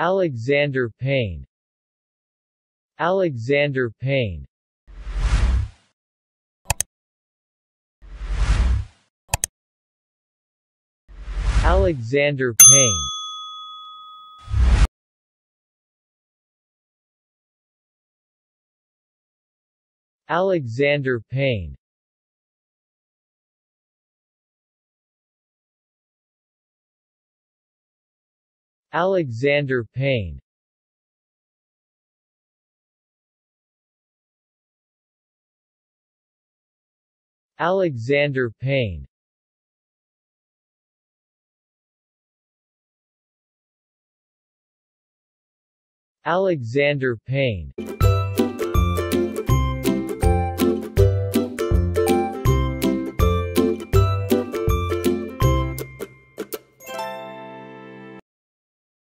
Alexander Payne. Alexander Payne. Alexander Payne. Alexander Payne Alexander Payne. Alexander Payne. Alexander Payne